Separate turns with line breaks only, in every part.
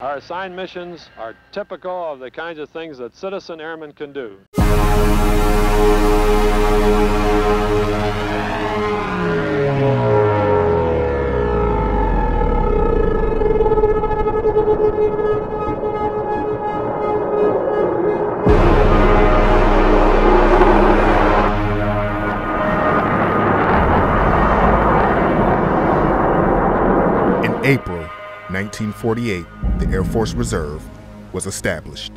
Our assigned missions are typical of the kinds of things that citizen airmen can do.
1948, the Air Force Reserve was established.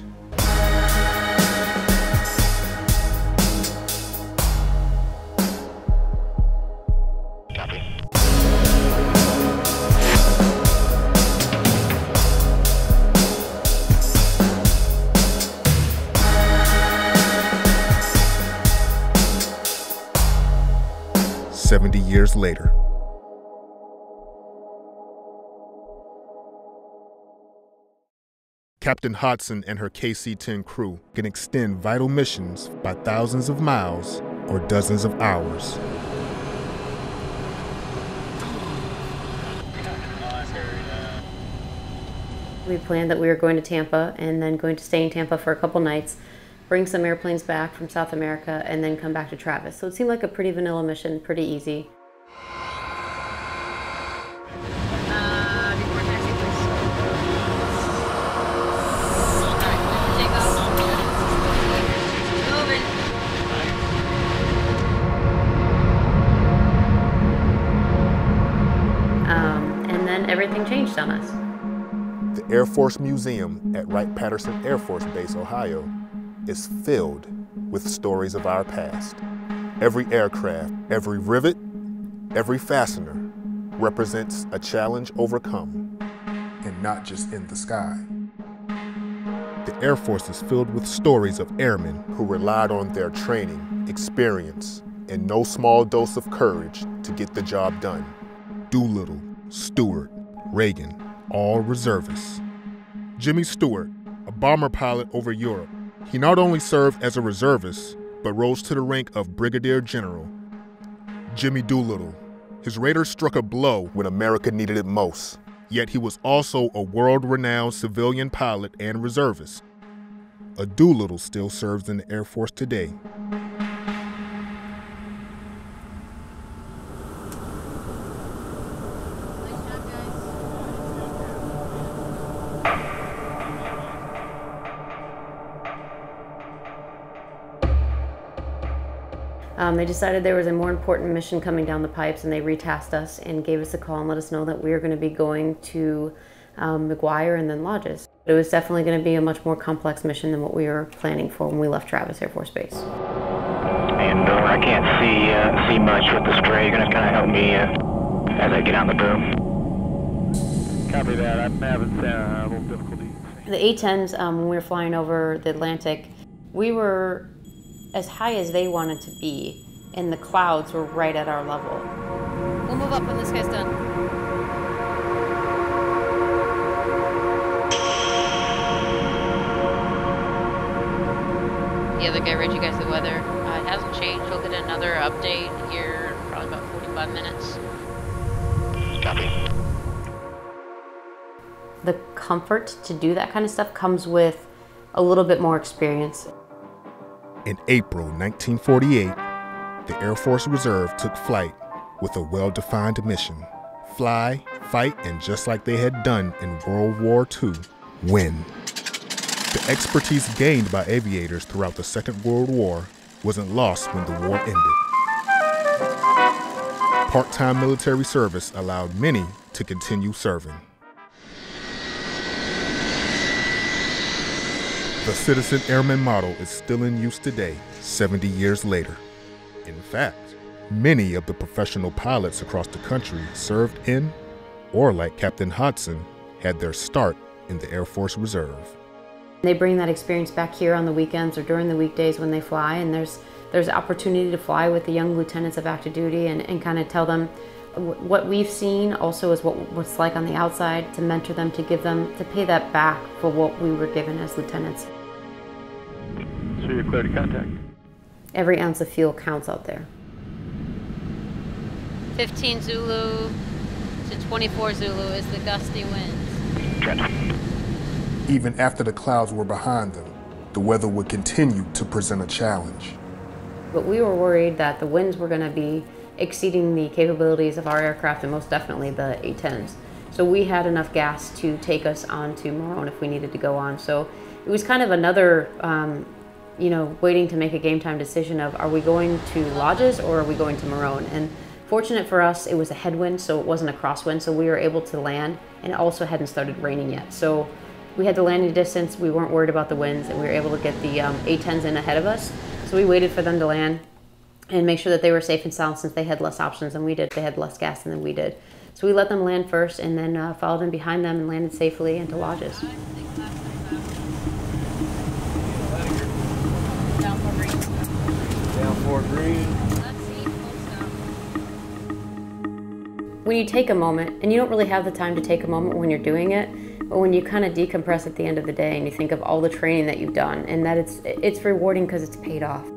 Seventy years later, Captain Hodson and her KC 10 crew can extend vital missions by thousands of miles or dozens of hours.
We planned that we were going to Tampa and then going to stay in Tampa for a couple nights, bring some airplanes back from South America, and then come back to Travis. So it seemed like a pretty vanilla mission, pretty easy.
The Air Force Museum at Wright Patterson Air Force Base, Ohio, is filled with stories of our past. Every aircraft, every rivet, every fastener represents a challenge overcome, and not just in the sky. The Air Force is filled with stories of airmen who relied on their training, experience, and no small dose of courage to get the job done. Doolittle, Stewart, Reagan, all reservists. Jimmy Stewart, a bomber pilot over Europe, he not only served as a reservist, but rose to the rank of brigadier general. Jimmy Doolittle, his Raiders struck a blow when America needed it most, yet he was also a world renowned civilian pilot and reservist. A Doolittle still serves in the Air Force today.
Um, they decided there was a more important mission coming down the pipes, and they retasked us and gave us a call and let us know that we were going to be going to um, McGuire and then Lajes. It was definitely going to be a much more complex mission than what we were planning for when we left Travis Air Force Base.
And Miller, I can't see uh, see much with the spray. You're gonna kind of help me uh, as I get on the boom.
Copy that. I'm having uh, a little difficulty.
The A-10s, um, when we were flying over the Atlantic, we were as high as they wanted to be, and the clouds were right at our level.
We'll move up when this guy's done. The other guy read you guys the weather. Uh, it hasn't changed. We'll get another update here in probably about 45 minutes.
Copy.
The comfort to do that kind of stuff comes with a little bit more experience.
In April 1948, the Air Force Reserve took flight with a well defined mission fly, fight, and just like they had done in World War II, win. The expertise gained by aviators throughout the Second World War wasn't lost when the war ended. Part time military service allowed many to continue serving. The citizen airman model is still in use today, 70 years later. In fact, many of the professional pilots across the country served in, or like Captain Hodson, had their start in the Air Force Reserve.
They bring that experience back here on the weekends or during the weekdays when they fly, and there's there's opportunity to fly with the young lieutenants of active duty and, and kind of tell them what we've seen also is what what's like on the outside to mentor them to give them to pay that back for what we were given as lieutenants
So you're clear to contact.
every ounce of fuel counts out there
15 Zulu to 24 Zulu is the gusty winds.
Even after the clouds were behind them, the weather would continue to present a challenge.
But we were worried that the winds were going to be exceeding the capabilities of our aircraft and most definitely the A-10s. So we had enough gas to take us on to Morón if we needed to go on. So it was kind of another, um, you know, waiting to make a game time decision of are we going to Lajes or are we going to Morón? And fortunate for us, it was a headwind, so it wasn't a crosswind, so we were able to land and it also hadn't started raining yet. So we had the landing distance, we weren't worried about the winds, and we were able to get the um, A-10s in ahead of us. So we waited for them to land and make sure that they were safe and sound since they had less options than we did. They had less gas than we did. So we let them land first and then uh, followed them behind them and landed safely into Lajes.
Down for green.
Down for green.
When you take a moment, and you don't really have the time to take a moment when you're doing it, but when you kind of decompress at the end of the day and you think of all the training that you've done and that it's it's rewarding because it's paid off.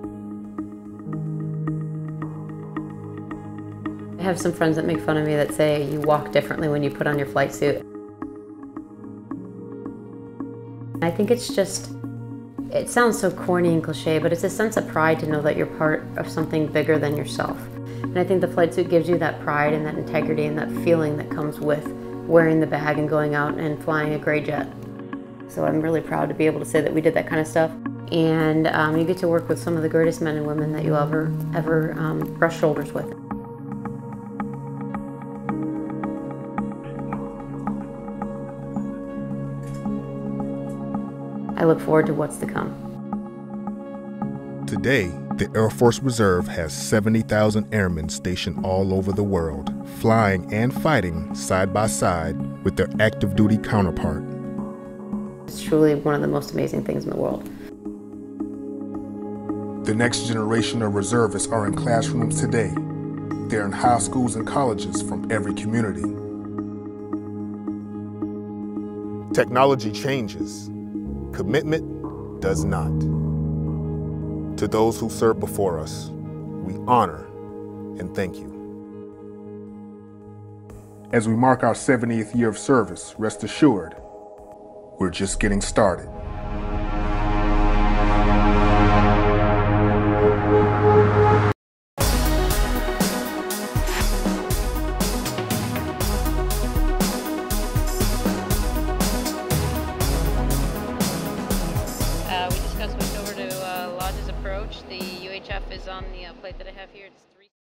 Have some friends that make fun of me that say you walk differently when you put on your flight suit. I think it's just it sounds so corny and cliche, but it's a sense of pride to know that you're part of something bigger than yourself. And I think the flight suit gives you that pride and that integrity and that feeling that comes with wearing the bag and going out and flying a gray jet. So I'm really proud to be able to say that we did that kind of stuff. And um, you get to work with some of the greatest men and women that you ever ever um, brush shoulders with. I look forward to what's to come.
Today, the Air Force Reserve has 70,000 airmen stationed all over the world, flying and fighting side by side with their active duty counterpart.
It's truly one of the most amazing things in the world.
The next generation of reservists are in classrooms today. They're in high schools and colleges from every community. Technology changes, commitment does not. To those who served before us, we honor and thank you. As we mark our 70th year of service, rest assured, we're just getting started.